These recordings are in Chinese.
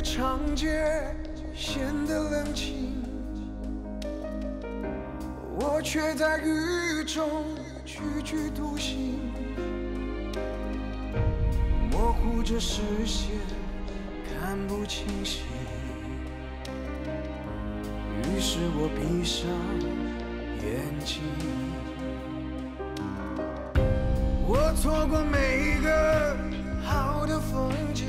长街显得冷清，我却在雨中踽踽独行，模糊着视线，看不清晰。于是我闭上眼睛，我错过每一个好的风景，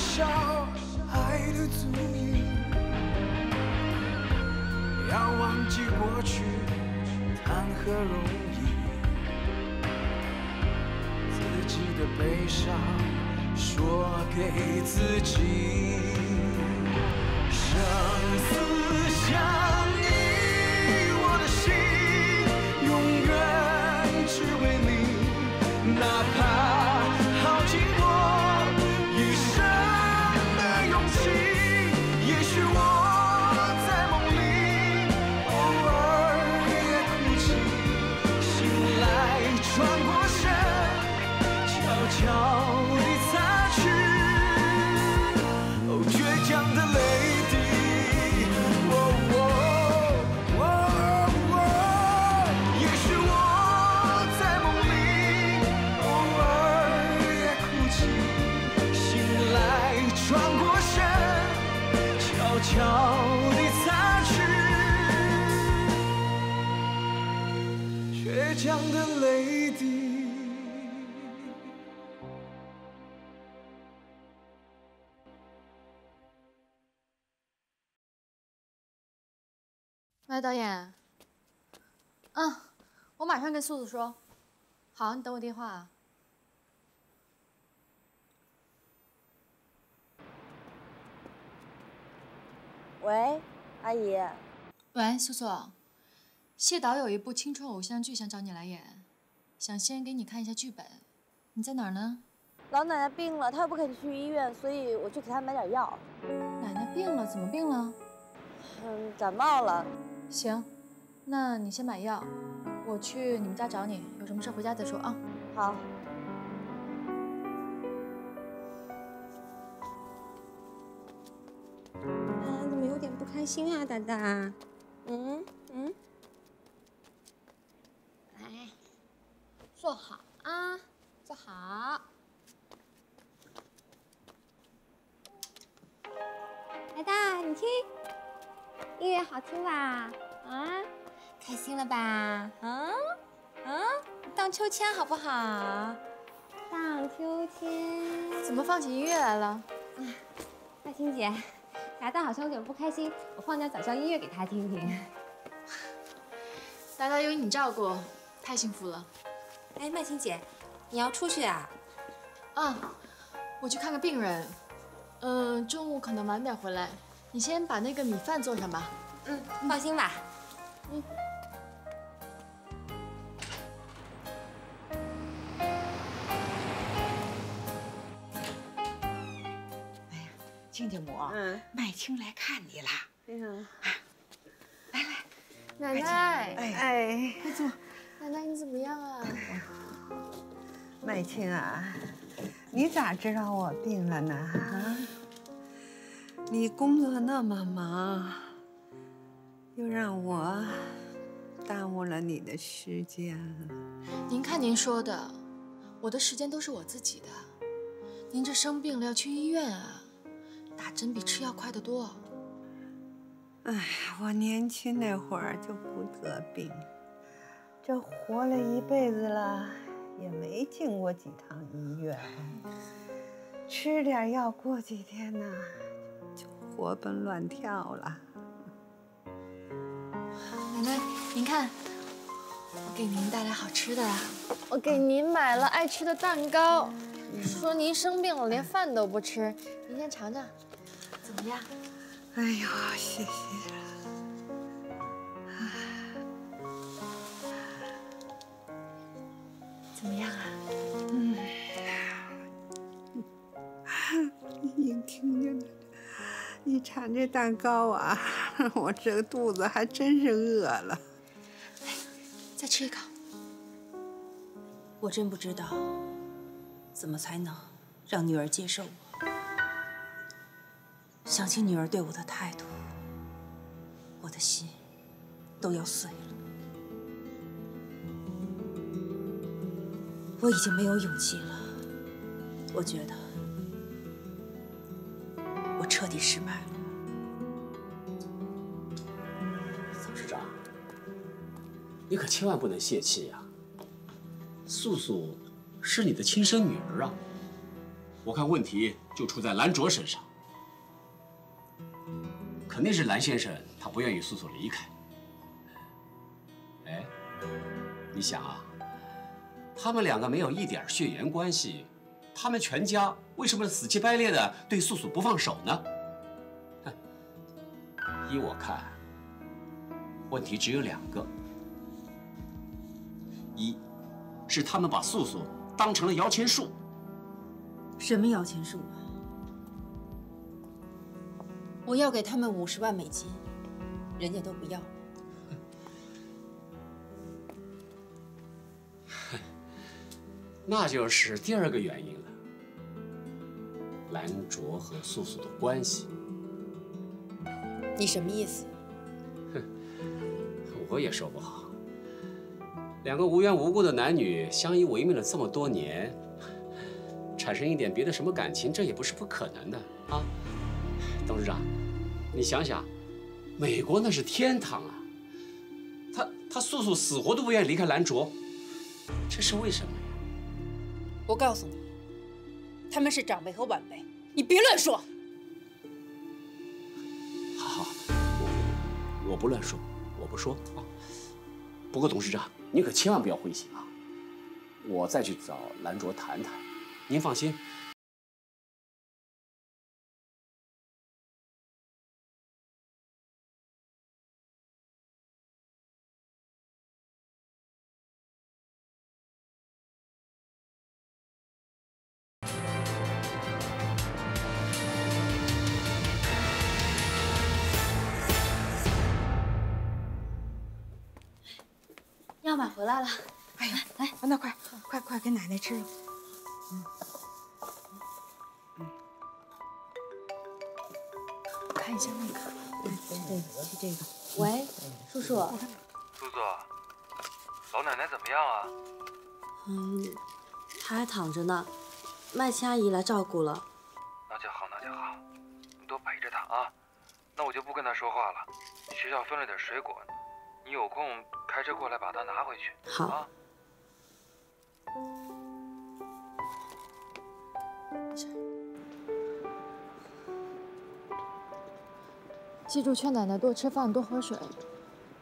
笑爱的足印。要忘记过去，谈何容易？自己的悲伤。说给自己，生死相喂，导演。嗯，我马上跟素素说。好，你等我电话啊。喂，阿姨。喂，素素，谢导有一部青春偶像剧想找你来演，想先给你看一下剧本。你在哪儿呢？老奶奶病了，她又不肯去医院，所以我去给她买点药。奶奶病了？怎么病了？嗯，感冒了。行，那你先买药，我去你们家找你。有什么事回家再说啊。好。怎么有点不开心啊，达达。嗯嗯，来，坐好啊，坐好。达达，你听，音乐好听吧？啊，开心了吧？啊啊，荡秋千好不好？荡秋千。怎么放起音乐来了？大青姐。达达好像有点不开心，我放点早教音乐给他听听。达达有你照顾，太幸福了。哎，麦青姐，你要出去啊？啊，我去看个病人。嗯，中午可能晚点回来。你先把那个米饭做上吧。嗯，放心吧。嗯。亲家母，嗯，麦青来看你了。哎呀，来来，奶奶，哎，快坐。奶奶，你怎么样啊？麦青啊，你咋知道我病了呢？啊，你工作那么忙，又让我耽误了你的时间。您看您说的，我的时间都是我自己的。您这生病了要去医院啊。打针比吃药快得多。哎，我年轻那会儿就不得病，这活了一辈子了，也没进过几趟医院。吃点药，过几天呢，就活蹦乱跳了。奶奶，您看，我给您带来好吃的啊！我给您买了爱吃的蛋糕。说您生病了，连饭都不吃，您先尝尝。怎么样？哎呦，谢谢怎么样啊？嗯，你听见没？你馋这蛋糕啊，我这个肚子还真是饿了。再吃一口。我真不知道，怎么才能让女儿接受我。想起女儿对我的态度，我的心都要碎了。我已经没有勇气了。我觉得我彻底失败了。董事长，你可千万不能泄气呀！素素是你的亲生女儿啊！我看问题就出在兰卓身上，肯定是蓝先生他不愿意素素离开。哎，你想啊，他们两个没有一点血缘关系，他们全家为什么死乞白赖的对素素不放手呢？哼，依我看，问题只有两个：一是他们把素素当成了摇钱树。什么摇钱树啊？我要给他们五十万美金，人家都不要。那就是第二个原因了。兰卓和素素的关系，你什么意思？哼我也说不好。两个无缘无故的男女相依为命了这么多年，产生一点别的什么感情，这也不是不可能的啊。董事长，你想想，美国那是天堂啊，他他素素死活都不愿意离开兰卓，这是为什么呀？我告诉你，他们是长辈和晚辈，你别乱说。好好，我我不乱说，我不说啊。不过董事长，你可千万不要灰心啊！我再去找兰卓谈谈，您放心。来了，哎呀，来，那快快快给奶奶吃了。看一下那个，对，是这个。喂，叔叔。叔叔，老奶奶怎么样啊？嗯，她还躺着呢，麦琪阿姨来照顾了。那就好，那就好，你多陪着她啊。那我就不跟她说话了。学校分了点水果，你有空开车过来把它拿回去。好。啊。记住劝奶奶多吃饭，多喝水。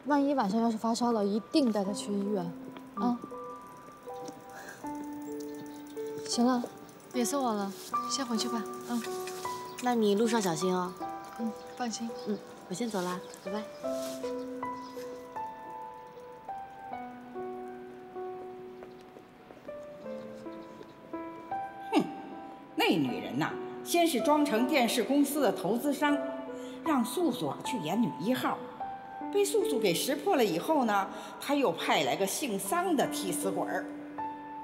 万一晚上要是发烧了，一定带她去医院，啊。行了，别送我了，先回去吧。嗯，那你路上小心哦。嗯，放心。嗯，我先走了，拜拜。先是装成电视公司的投资商，让素素去演女一号，被素素给识破了以后呢，他又派来个姓桑的替死鬼儿。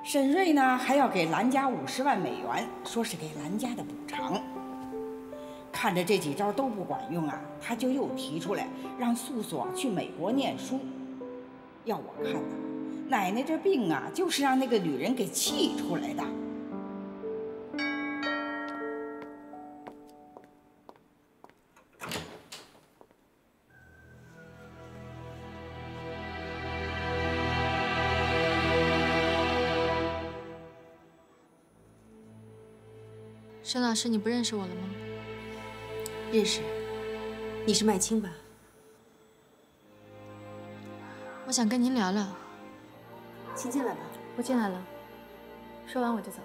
沈瑞呢还要给兰家五十万美元，说是给兰家的补偿。看着这几招都不管用啊，他就又提出来让素素去美国念书。要我看呐、奶奶这病啊，就是让那个女人给气出来的。沈老师，你不认识我了吗？认识，你是麦青吧？我想跟您聊聊。请进来吧。我进来了，说完我就走。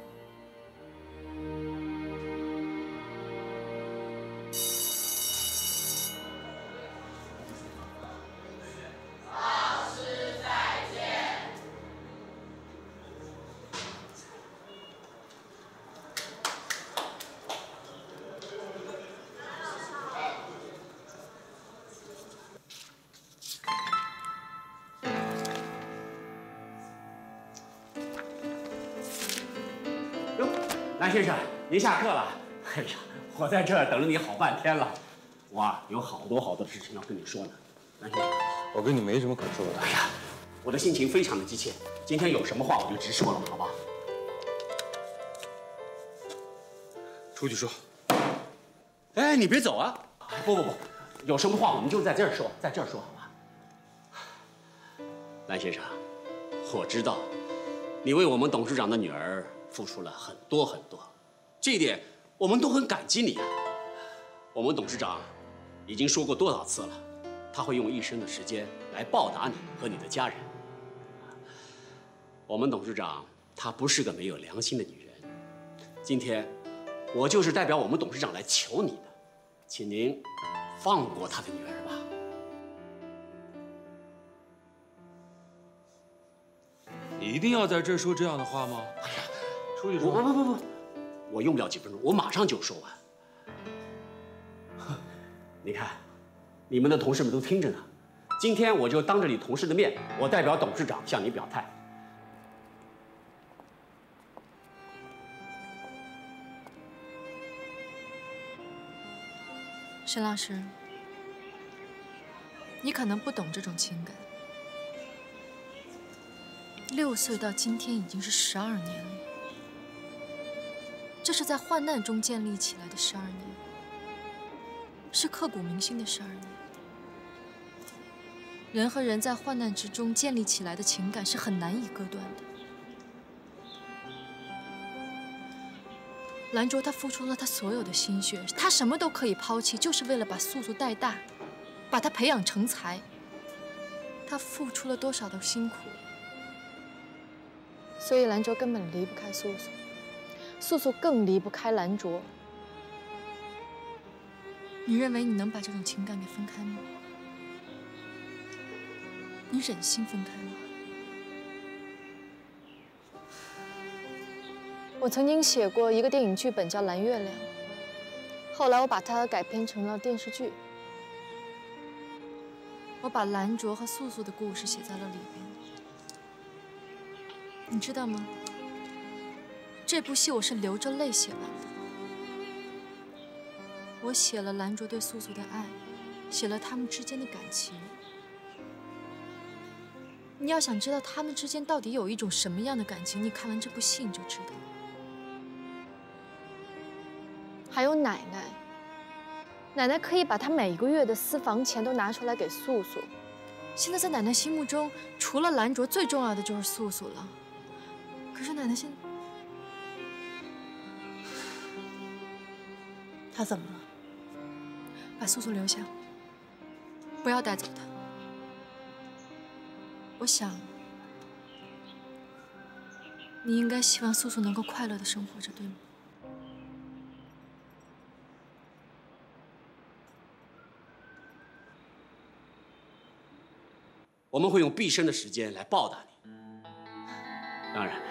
先生，您下课了。哎呀，我在这儿等了你好半天了，我啊有好多好多的事情要跟你说呢。蓝先生，我跟你没什么可说的。哎呀，我的心情非常的急切，今天有什么话我就直说了，好吧？出去说。哎，你别走啊！不不不，有什么话我们就在这儿说，在这儿说，好吧？蓝先生，我知道你为我们董事长的女儿付出了很多很多，这一点我们都很感激你啊。我们董事长已经说过多少次了，他会用一生的时间来报答你和你的家人。我们董事长她不是个没有良心的女人，今天我就是代表我们董事长来求你的，请您放过她的女儿吧。你一定要在这儿说这样的话吗？出去说。不不不不，我用不了几分钟，我马上就说完。哼你看，你们的同事们都听着呢。今天我就当着你同事的面，我代表董事长向你表态。沈老师，你可能不懂这种情感。六岁到今天已经是十二年了，这是在患难中建立起来的十二年，是刻骨铭心的十二年。人和人在患难之中建立起来的情感是很难以割断的。兰卓他付出了他所有的心血，他什么都可以抛弃，就是为了把素素带大，把她培养成才。他付出了多少的辛苦，所以兰卓根本离不开素素，素素更离不开兰卓。你认为你能把这种情感给分开吗？你忍心分开吗？我曾经写过一个电影剧本叫《蓝月亮》，后来我把它改编成了电视剧。我把兰卓和素素的故事写在了里边。你知道吗？这部戏我是流着泪写完的。我写了兰卓对素素的爱，写了他们之间的感情。你要想知道他们之间到底有一种什么样的感情，你看完这部戏你就知道了。还有奶奶，奶奶可以把她每个月的私房钱都拿出来给素素。现在在奶奶心目中，除了兰卓，最重要的就是素素了。可是奶奶现在，他怎么了？把素素留下，不要带走她。我想，你应该希望素素能够快乐的生活着，对吗？我们会用毕生的时间来报答你。当然，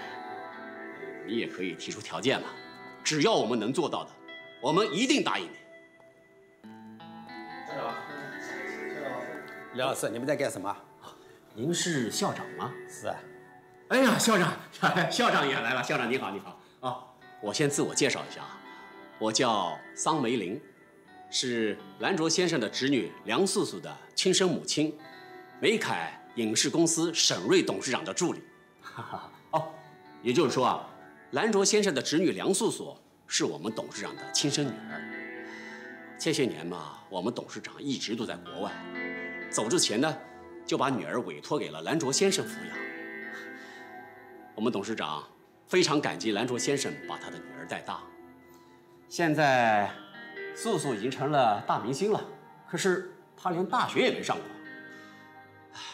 你也可以提出条件了，只要我们能做到的，我们一定答应你。校长，刘老师，你们在干什么？您是校长吗？是啊。哎呀，校长，校长也来了。校长你好，你好啊！我先自我介绍一下啊，我叫桑梅林，是兰卓先生的侄女梁素素的亲生母亲。美凯影视公司沈瑞董事长的助理，哈哈哦，也就是说啊，兰卓先生的侄女梁素素是我们董事长的亲生女儿。这些年嘛，我们董事长一直都在国外，走之前呢，就把女儿委托给了兰卓先生抚养。我们董事长非常感激兰卓先生把他的女儿带大。现在，素素已经成了大明星了，可是她连大学也没上过。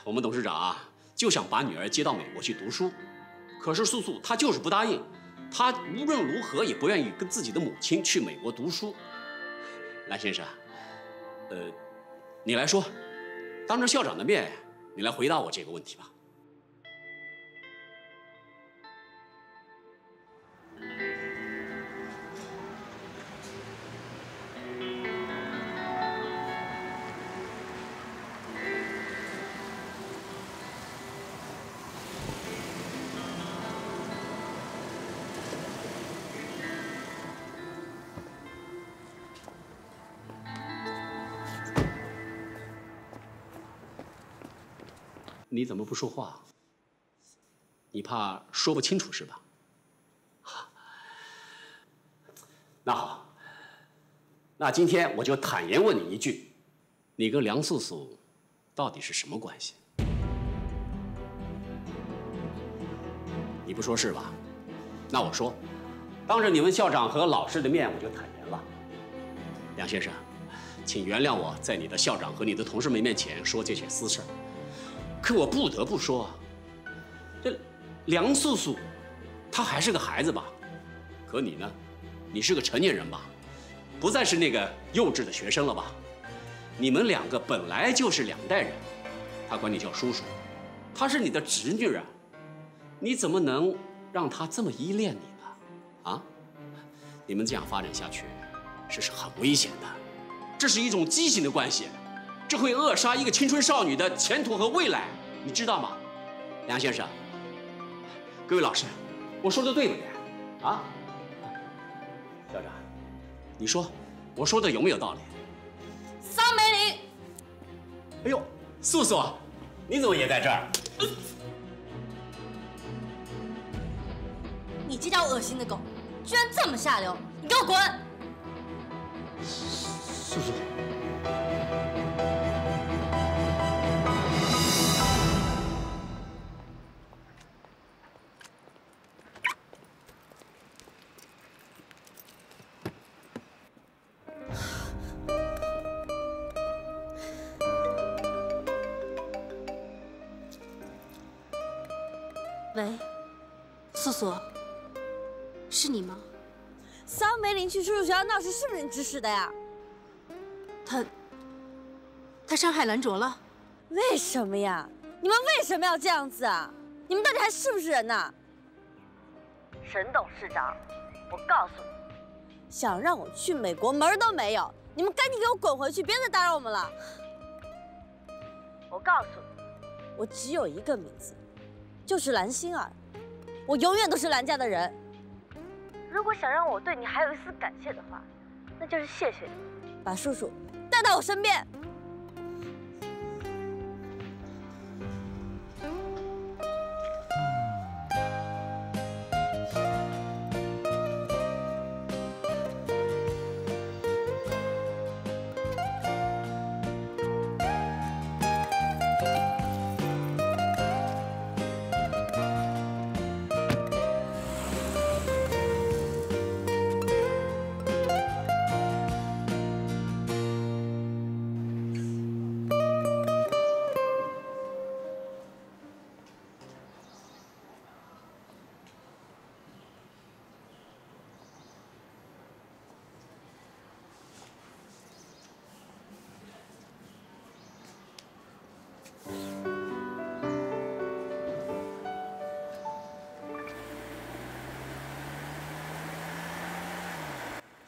我们董事长啊，就想把女儿接到美国去读书，可是素素她就是不答应，他无论如何也不愿意跟自己的母亲去美国读书。蓝先生，呃，你来说，当着校长的面，你来回答我这个问题吧。你怎么不说话？你怕说不清楚是吧？那好，那今天我就坦言问你一句：你跟梁素素到底是什么关系？你不说是吧？那我说，当着你们校长和老师的面，我就坦言了。梁先生，请原谅我在你的校长和你的同事们面前说这些私事。可我不得不说，这梁素素，她还是个孩子吧？可你呢？你是个成年人吧？不再是那个幼稚的学生了吧？你们两个本来就是两代人，他管你叫叔叔，她是你的侄女啊，你怎么能让她这么依恋你呢？啊？你们这样发展下去，这是很危险的，这是一种畸形的关系，这会扼杀一个青春少女的前途和未来，你知道吗？梁先生，各位老师，我说的对不对？啊？校长，你说我说的有没有道理？桑梅林，哎呦，素素，你怎么也在这儿？你这条恶心的狗，居然这么下流！你给我滚！素素，喂，素素，是你吗？桑梅林去叔叔学校闹事，是不是你指使的呀？他，他伤害兰卓了。为什么呀？你们为什么要这样子啊？你们到底还是不是人呐？沈董事长，我告诉你，想让我去美国门儿都没有！你们赶紧给我滚回去，别再打扰我们了。我告诉你，我只有一个名字，就是蓝心儿，我永远都是蓝家的人。如果想让我对你还有一丝感谢的话，那就是谢谢你，把叔叔带到我身边。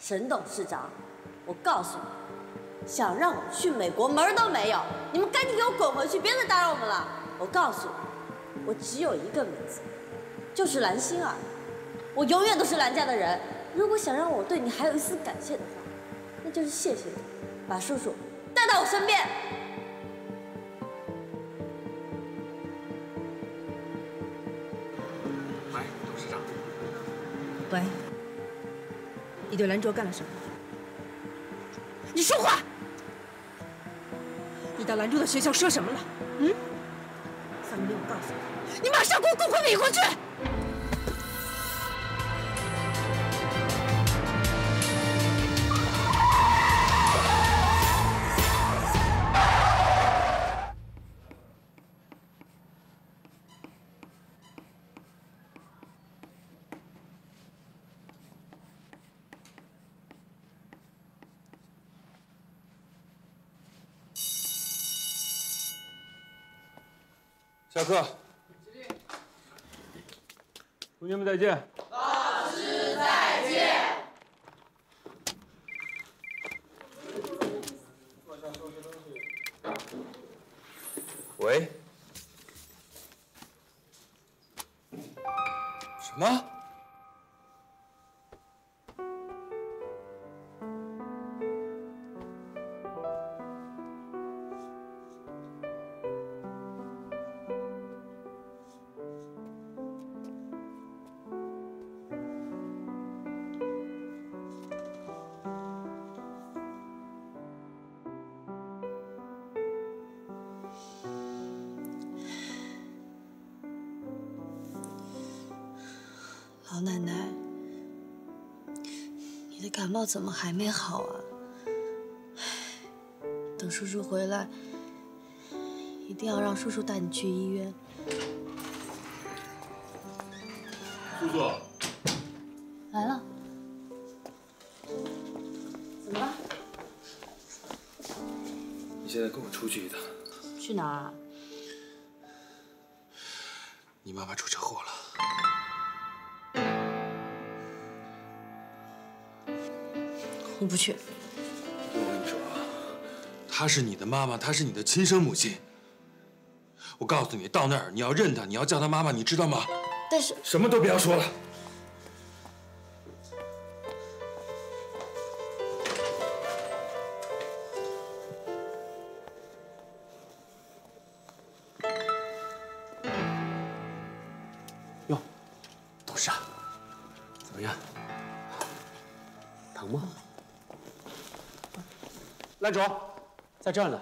沈董事长，我告诉你，想让我去美国门儿都没有！你们赶紧给我滚回去，别再打扰我们了。我告诉你，我只有一个名字，就是蓝心儿，我永远都是蓝家的人。如果想让我对你还有一丝感谢的话，那就是谢谢你，把叔叔带到我身边。你对兰卓干了什么？你说话！你到兰州的学校说什么了？嗯？他们没有告诉你，你马上给我滚回美国去！下课。同学们再见。老师再见。喂？什么？怎么还没好啊？等叔叔回来，一定要让叔叔带你去医院。叔叔，我不去。我跟你说啊，她是你的妈妈，她是你的亲生母亲。我告诉你，到那儿你要认她，你要叫她妈妈，你知道吗？但是什么都不要说了。赖主，在这儿呢。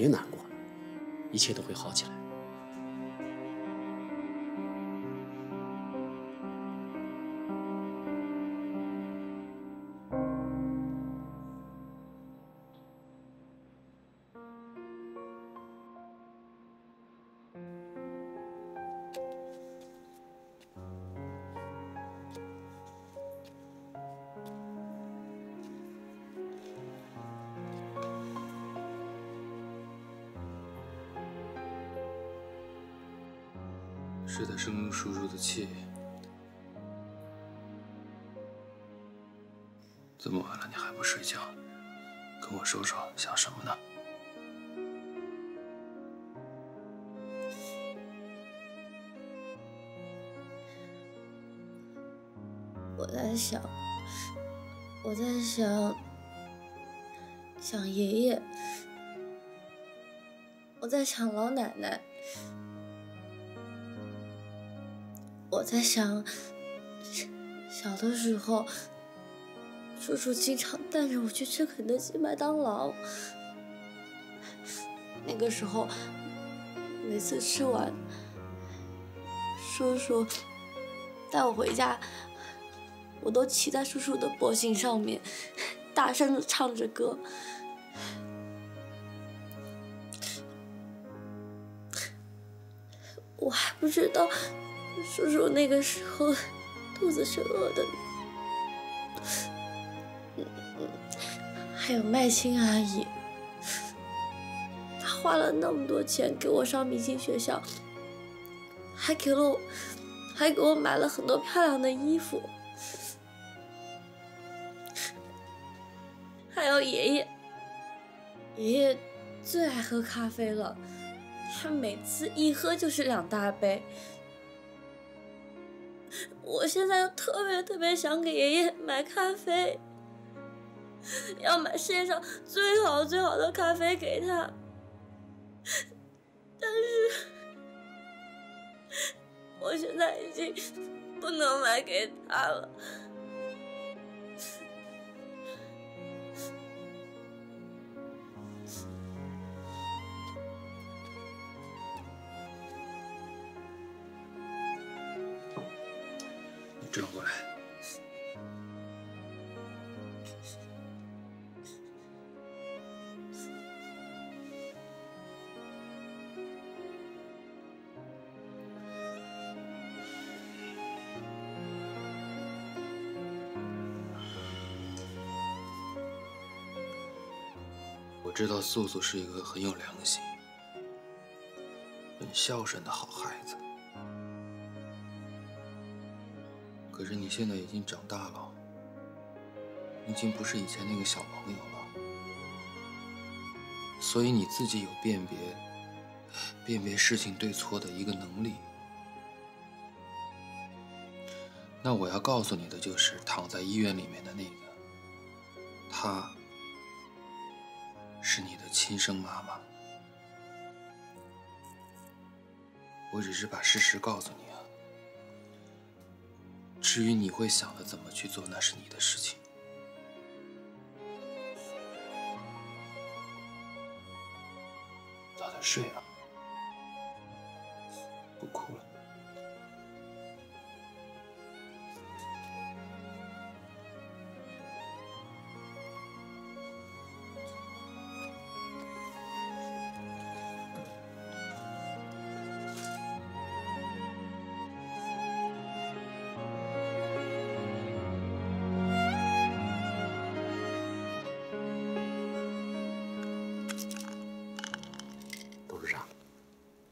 别难过了，一切都会好起来。气。这么晚了，你还不睡觉？跟我说说想什么呢？我在想，我在想，想爷爷，我在想老奶奶，我在想，小的时候，叔叔经常带着我去吃肯德基、麦当劳，那个时候，每次吃完，叔叔带我回家。我都骑在叔叔的脖颈上面，大声的唱着歌。我还不知道，叔叔那个时候肚子是饿的。还有麦青阿姨，她花了那么多钱给我上明星学校，还给了我，还给我买了很多漂亮的衣服。还有爷爷，爷爷最爱喝咖啡了，他每次一喝就是两大杯。我现在特别特别想给爷爷买咖啡，要买世界上最好最好的咖啡给他，但是我现在已经不能买给他了。转过来。我知道素素是一个很有良心很孝顺的好孩子。是你现在已经长大了，已经不是以前那个小朋友了，所以你自己有辨别、辨别事情对错的一个能力。那我要告诉你的就是，躺在医院里面的那个，她是你的亲生妈妈。我只是把事实告诉你。至于你会想着怎么去做，那是你的事情。早点睡啊，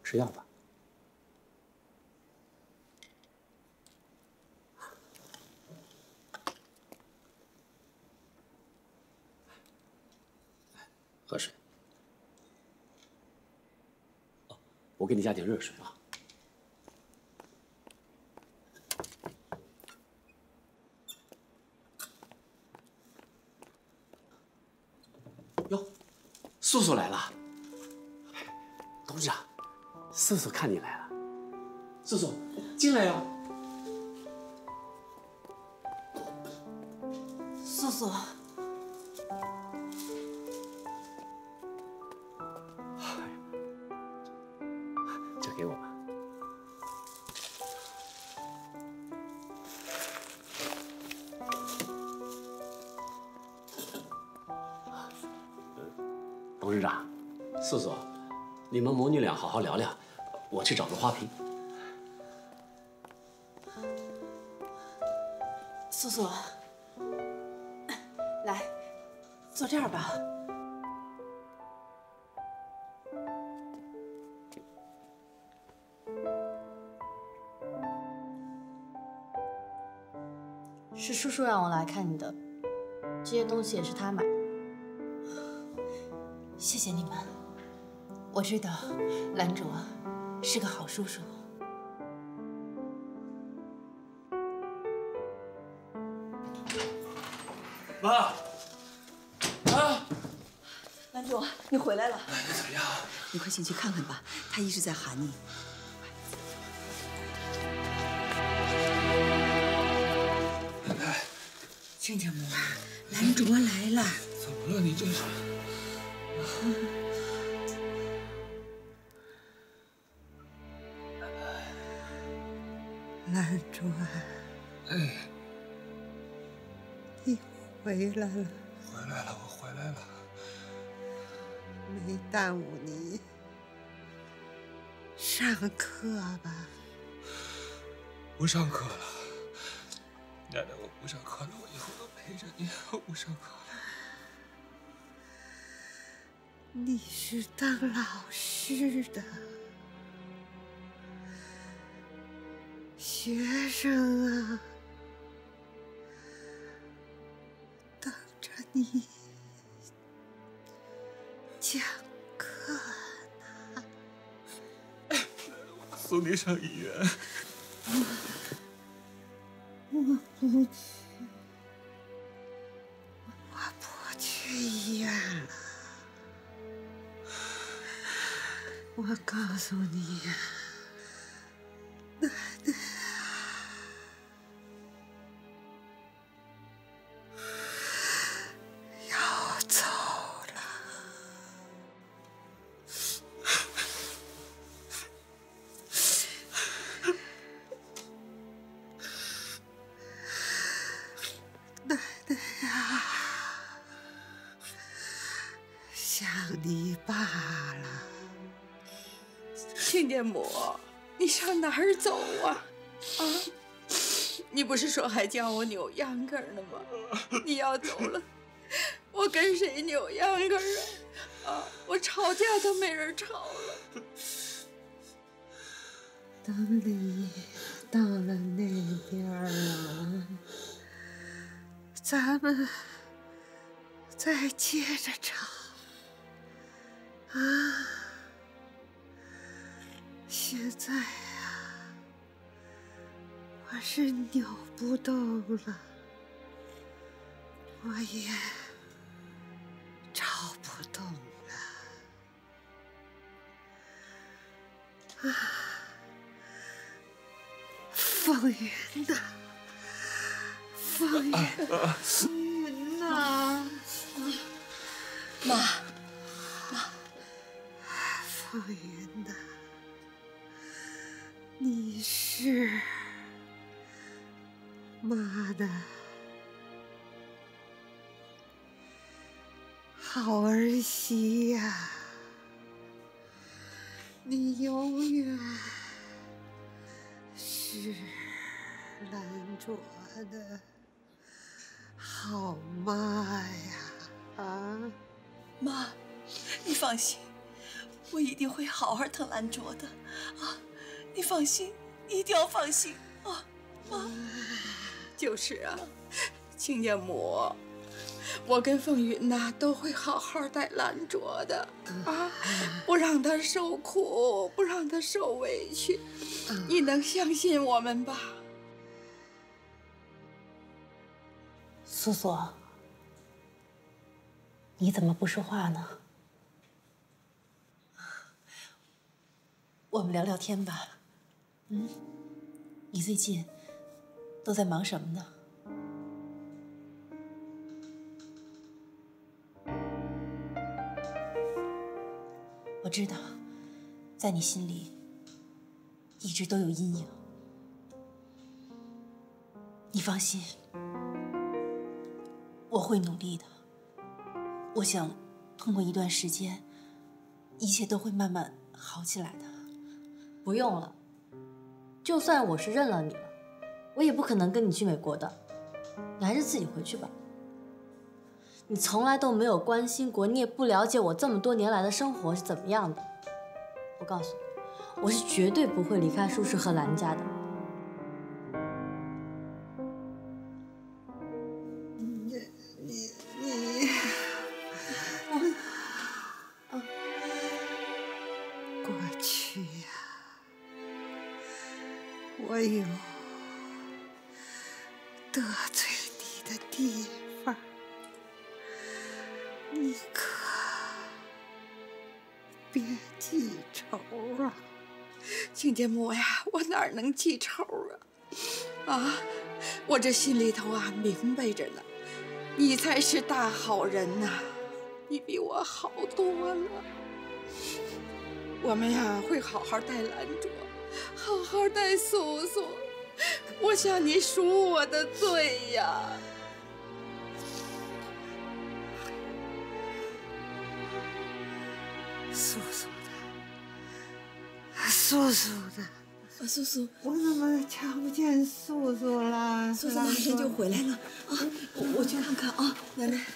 吃药吧。喝水。哦，我给你加点热水啊。素素看你来了。素素，进来呀。是叔叔让我来看你的，这些东西也是他买的。谢谢你们，我知道兰卓是个好叔叔。回来了。奶奶怎么样？你快进去看看吧，他一直在喊你。奶奶，亲家母，兰卓来了。怎么了？你这是？兰卓，哎，你回来了，没耽误你上课吧？不上课了，奶奶，我不上课了，我以后都陪着你，我不上课了。你是当老师的，学生啊，等着你送你上医院。我不去，我不去医院。我告诉你，是说还叫我扭秧歌呢吗？你要走了，我跟谁扭秧歌啊？啊！我吵架都没人吵了。等你到了那边儿啊，咱们再接着吵啊！现在，我是扭不动了，我也找不动了。啊！风云呐，风云，风云放心，我一定会好好疼兰卓的啊！你放心，一定要放心啊！妈，就是啊，亲家母，我跟凤云呐都会好好待兰卓的啊，不让他受苦，不让他受委屈，你能相信我们吧？苏苏，你怎么不说话呢？我们聊聊天吧。嗯，你最近都在忙什么呢？我知道，在你心里一直都有阴影。你放心，我会努力的。我想，通过一段时间，一切都会慢慢好起来的。不用了，就算我是认了你了，我也不可能跟你去美国的。你还是自己回去吧。你从来都没有关心过，你也不了解我这么多年来的生活是怎么样的。我告诉你，我是绝对不会离开叔叔和兰家的。哪能记仇啊？啊，我这心里头啊明白着呢，你才是大好人呐，你比我好多了。我们呀会好好待兰卓，好好待苏苏。我向你赎我的罪呀！素素的，素素的，啊，素素，我怎么瞧不见素素了？素素马上就回来了啊！我我去看看啊，奶奶。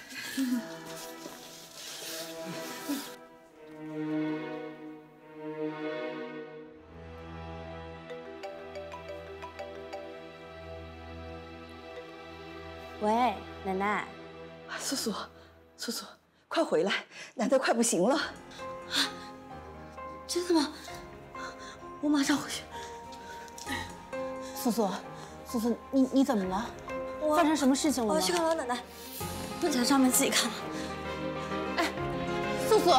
喂，奶奶，素素，素素，快回来，奶奶快不行了。真的吗？我马上回去。素素，素素，你你怎么了？发生什么事情了吗？我要去看老奶奶，不能在上面自己看了。素素，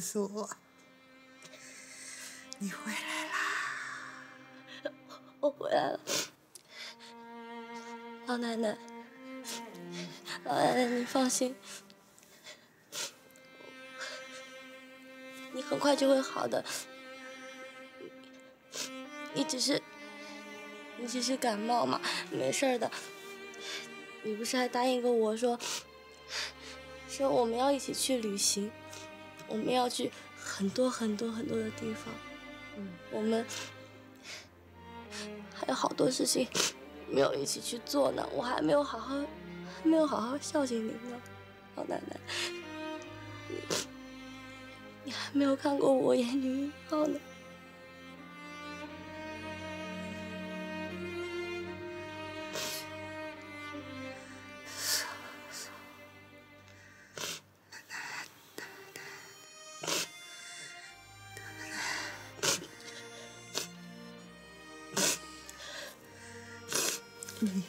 说，你回来啦！我回来了，老奶奶，老奶奶你放心，你很快就会好的。你只是，你只是感冒嘛，没事的。你不是还答应过我说，说我们要一起去旅行，我们要去很多很多很多的地方，我们还有好多事情没有一起去做呢。我还没有好好，还没有好好孝敬您呢，老奶奶。你你还没有看过我演女一号呢。你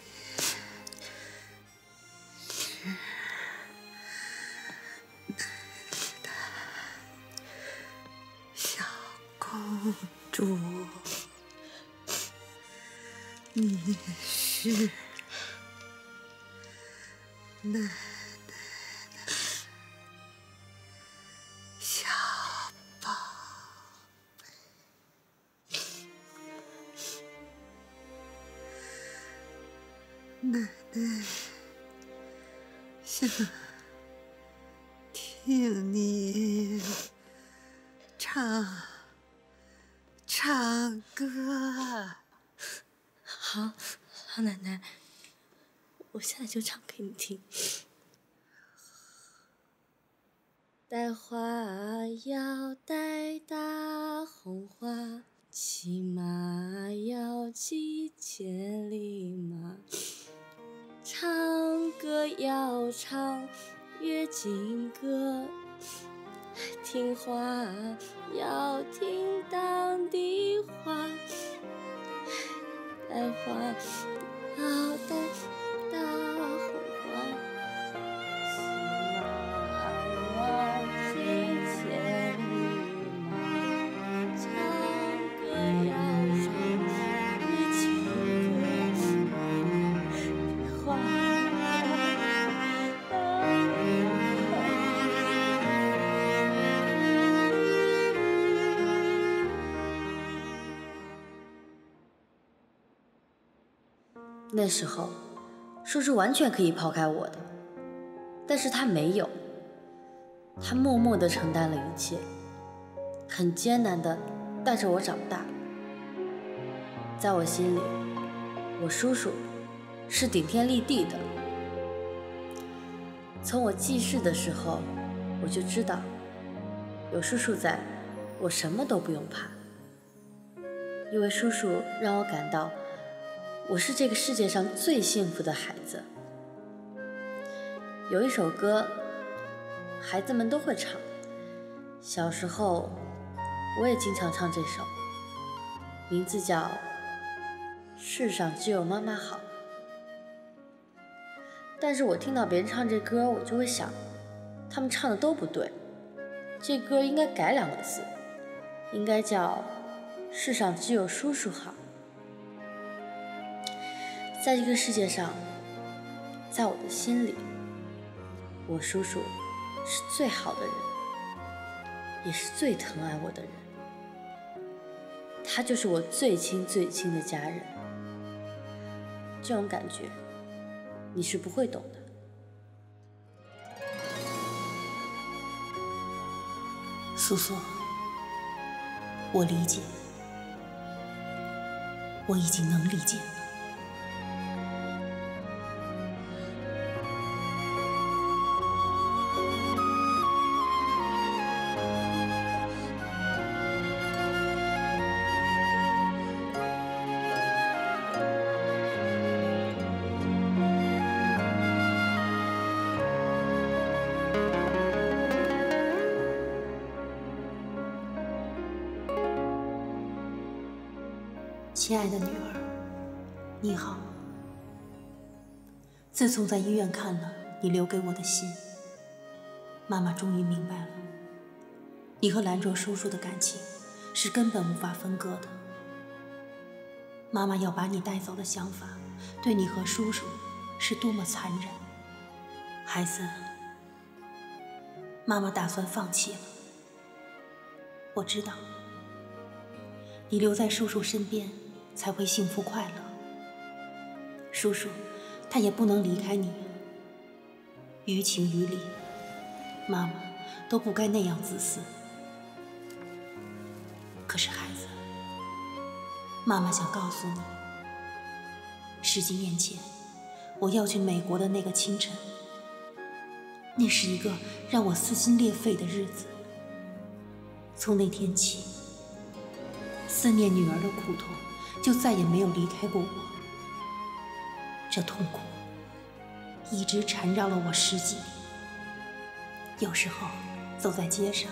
是奶奶的小公主，你是就唱给你听。戴花要戴大红花，骑马要骑千里马，唱歌要唱月经歌，听话要听当地话，带花那时候，叔叔完全可以抛开我的，但是他没有。他默默地承担了一切，很艰难地带着我长大。在我心里，我叔叔是顶天立地的。从我记事的时候，我就知道，有叔叔在，我什么都不用怕。因为叔叔让我感到，我是这个世界上最幸福的孩子。有一首歌。孩子们都会唱。小时候，我也经常唱这首，名字叫《世上只有妈妈好》。但是我听到别人唱这歌，我就会想，他们唱的都不对，这歌应该改两个字，应该叫《世上只有叔叔好》。在这个世界上，在我的心里，我叔叔。是最好的人，也是最疼爱我的人。他就是我最亲最亲的家人。这种感觉，你是不会懂的。叔叔，我理解，我已经能理解爱的女儿，你好。自从在医院看了你留给我的信，妈妈终于明白了，你和兰卓叔叔的感情是根本无法分割的。妈妈要把你带走的想法，对你和叔叔是多么残忍。孩子，妈妈打算放弃了。我知道，你留在叔叔身边才会幸福快乐。叔叔，他也不能离开你。于情于理，妈妈都不该那样自私。可是孩子，妈妈想告诉你，十几年前我要去美国的那个清晨，那是一个让我撕心裂肺的日子。从那天起，思念女儿的苦痛就再也没有离开过我。这痛苦一直缠绕了我十几年。有时候走在街上，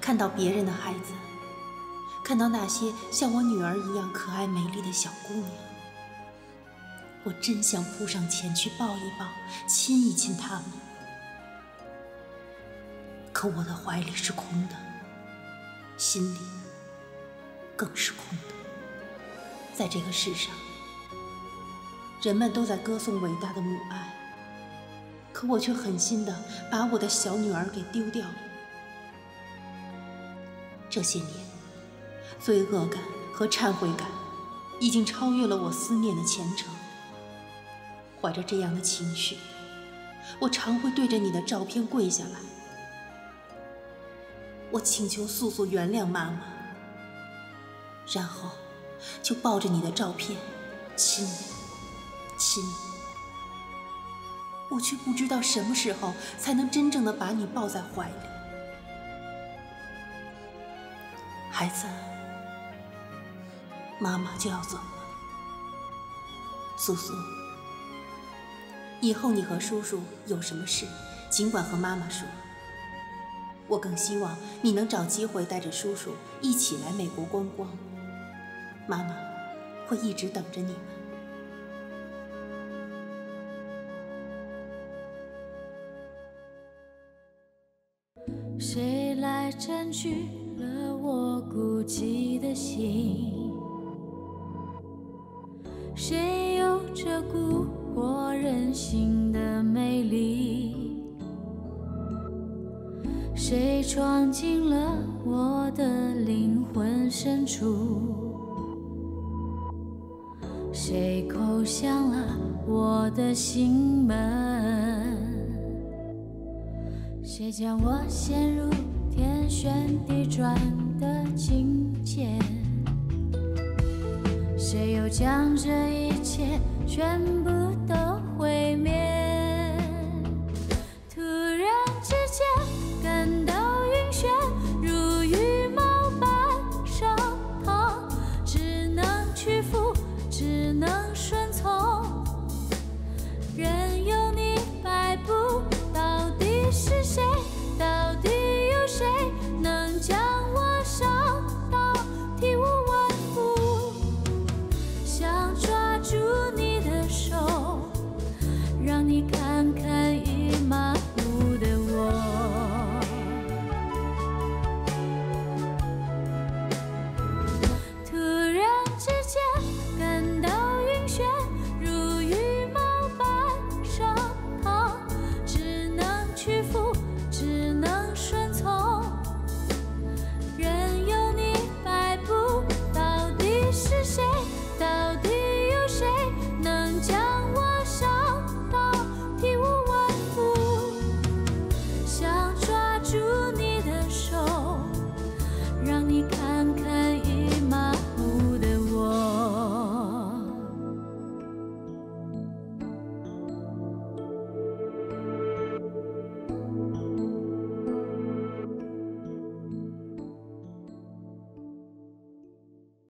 看到别人的孩子，看到那些像我女儿一样可爱美丽的小姑娘，我真想扑上前去抱一抱，亲一亲她们。可我的怀里是空的。心里更是空的。在这个世上，人们都在歌颂伟大的母爱，可我却狠心的把我的小女儿给丢掉了。这些年，罪恶感和忏悔感已经超越了我思念的虔诚。怀着这样的情绪，我常会对着你的照片跪下来。我请求素素原谅妈妈，然后就抱着你的照片亲亲。我却不知道什么时候才能真正的把你抱在怀里，孩子，妈妈就要走了。素素，以后你和叔叔有什么事，尽管和妈妈说。我更希望你能找机会带着叔叔一起来美国观光。妈妈会一直等着你们。谁来占据了我孤寂的心？谁有着蛊惑人心的美丽？谁闯进了我的灵魂深处？谁叩响了我的心门？谁将我陷入天旋地转的境界？谁又将这一切全部？